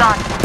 Gone.